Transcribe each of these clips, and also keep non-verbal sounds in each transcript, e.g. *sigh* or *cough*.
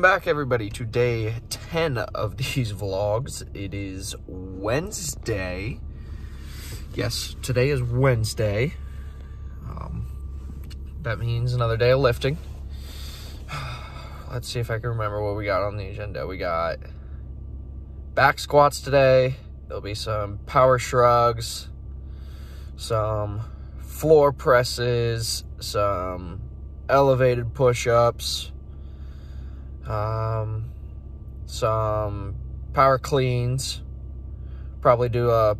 Welcome back, everybody, to day 10 of *laughs* these vlogs. It is Wednesday. Yes, today is Wednesday. Um, that means another day of lifting. *sighs* Let's see if I can remember what we got on the agenda. We got back squats today. There'll be some power shrugs, some floor presses, some elevated push-ups, um, some power cleans, probably do a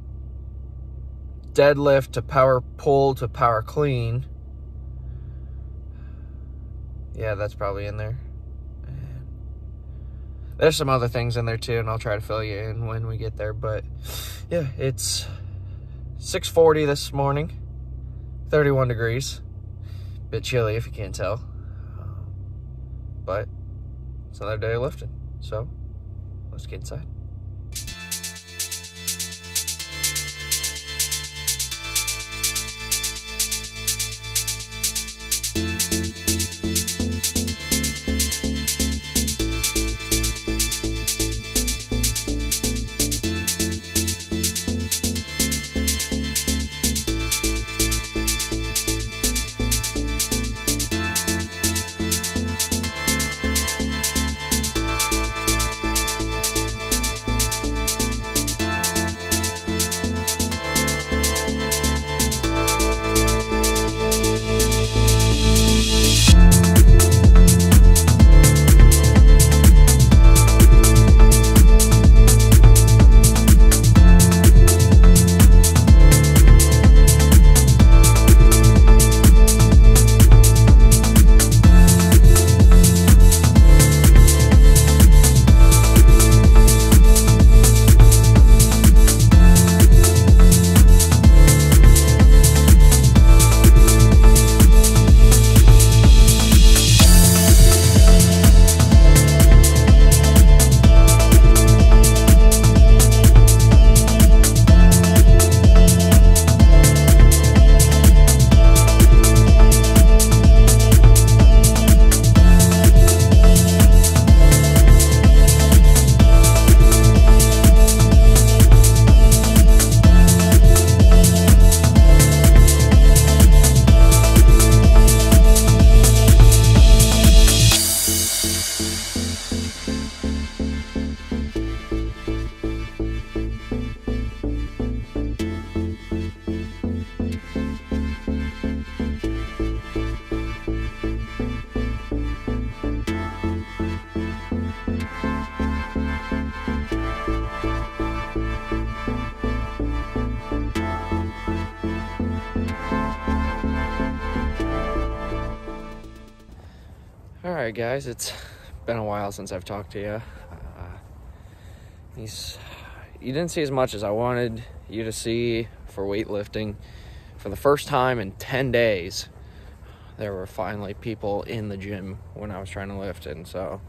deadlift to power pull to power clean. Yeah, that's probably in there. There's some other things in there too, and I'll try to fill you in when we get there. But yeah, it's 6:40 this morning, 31 degrees. Bit chilly if you can't tell, but it's another day of lifting. So let's get inside. All right, guys, it's been a while since I've talked to you. Uh, he's, you didn't see as much as I wanted you to see for weightlifting. For the first time in 10 days, there were finally people in the gym when I was trying to lift, and so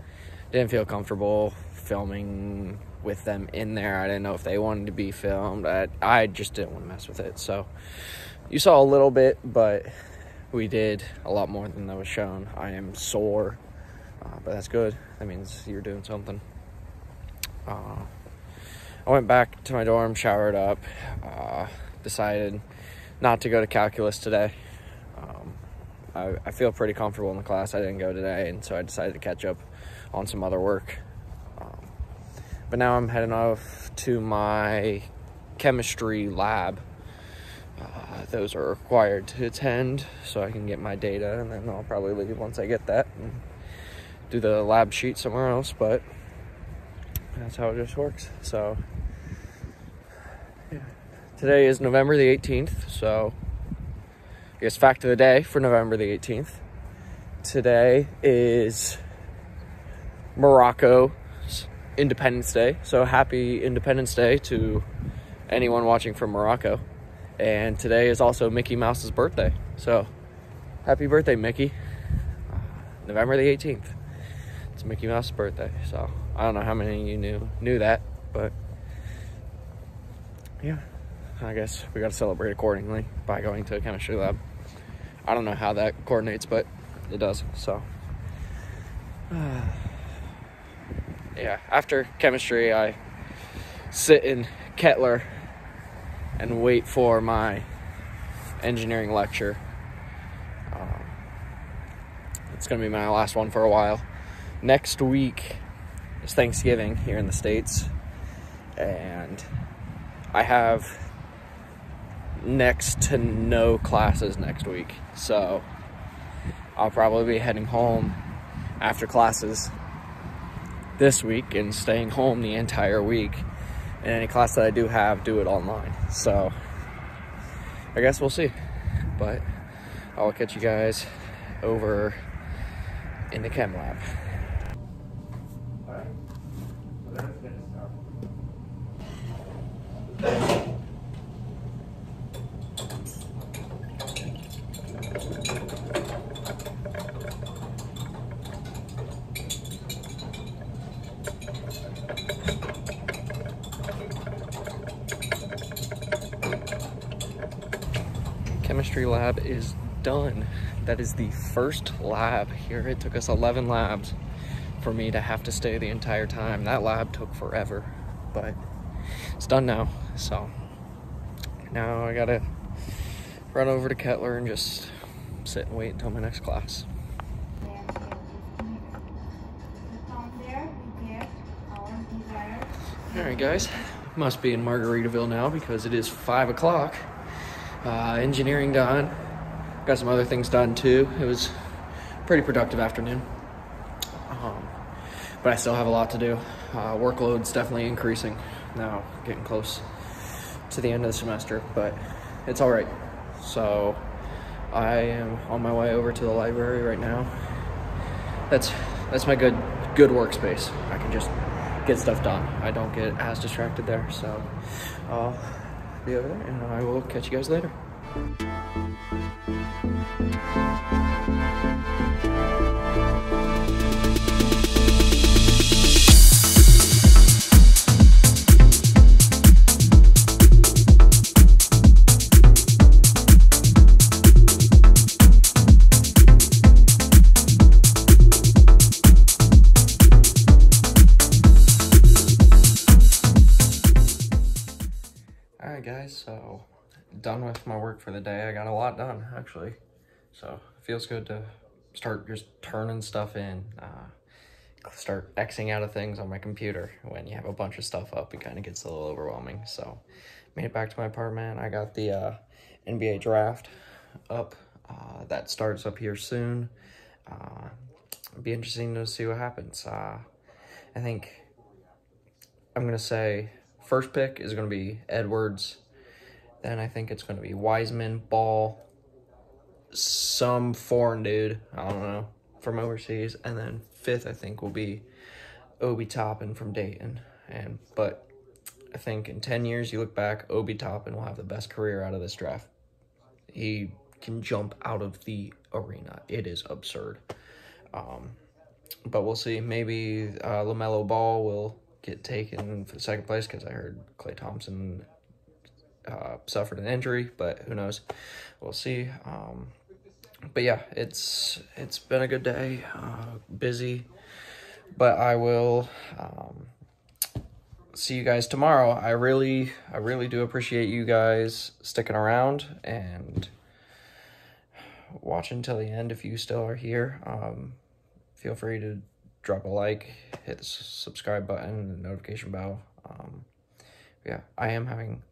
didn't feel comfortable filming with them in there. I didn't know if they wanted to be filmed. I, I just didn't want to mess with it. So you saw a little bit, but we did a lot more than that was shown. I am sore, uh, but that's good. That means you're doing something. Uh, I went back to my dorm, showered up, uh, decided not to go to calculus today. Um, I, I, feel pretty comfortable in the class. I didn't go today, and so I decided to catch up on some other work. Um, but now I'm heading off to my chemistry lab uh, those are required to attend so I can get my data and then I'll probably leave once I get that and do the lab sheet somewhere else but that's how it just works. So yeah. today is November the 18th so I guess fact of the day for November the 18th today is Morocco's Independence Day so happy Independence Day to anyone watching from Morocco and today is also Mickey Mouse's birthday. So, happy birthday, Mickey. Uh, November the 18th. It's Mickey Mouse's birthday. So, I don't know how many of you knew knew that, but yeah, I guess we got to celebrate accordingly by going to a chemistry lab. I don't know how that coordinates, but it does. So, *sighs* yeah, after chemistry, I sit in Kettler and wait for my engineering lecture. Um, it's going to be my last one for a while. Next week is Thanksgiving here in the States, and I have next to no classes next week. So I'll probably be heading home after classes this week and staying home the entire week. And any class that I do have, do it online. So I guess we'll see. But I'll catch you guys over in the chem lab. Chemistry lab is done. That is the first lab here. It took us 11 labs for me to have to stay the entire time. That lab took forever, but it's done now. So now I gotta run over to Kettler and just sit and wait until my next class. All right, guys. Must be in Margaritaville now because it is five o'clock uh, engineering done. Got some other things done too. It was pretty productive afternoon. Um, but I still have a lot to do. Uh, workload's definitely increasing now, getting close to the end of the semester, but it's all right. So I am on my way over to the library right now. That's that's my good good workspace. I can just get stuff done. I don't get as distracted there. So I'll be over there, and I will catch you guys later. Alright guys, so done with my work for the day. I got a lot done actually. So feels good to start just turning stuff in. Uh, start Xing out of things on my computer. When you have a bunch of stuff up, it kind of gets a little overwhelming. So made it back to my apartment. I got the uh, NBA draft up. Uh, that starts up here soon. Uh, be interesting to see what happens. Uh, I think I'm going to say first pick is going to be Edwards. Then I think it's going to be Wiseman, Ball, some foreign dude, I don't know, from overseas. And then fifth, I think, will be Obi Toppin from Dayton. And But I think in 10 years, you look back, Obi Toppin will have the best career out of this draft. He can jump out of the arena. It is absurd. Um, but we'll see. Maybe uh, LaMelo Ball will get taken for second place because I heard Klay Thompson uh, suffered an injury, but who knows? We'll see. Um, but yeah, it's it's been a good day, uh, busy, but I will um, see you guys tomorrow. I really, I really do appreciate you guys sticking around and watching till the end if you still are here. Um, feel free to drop a like, hit the subscribe button, the notification bell. Um, yeah, I am having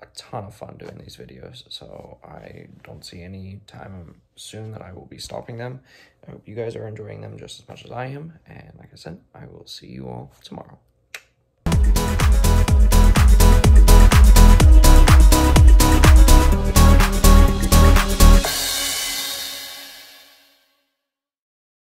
a ton of fun doing these videos, so I don't see any time soon that I will be stopping them. I hope you guys are enjoying them just as much as I am, and like I said, I will see you all tomorrow.